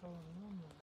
Кавуном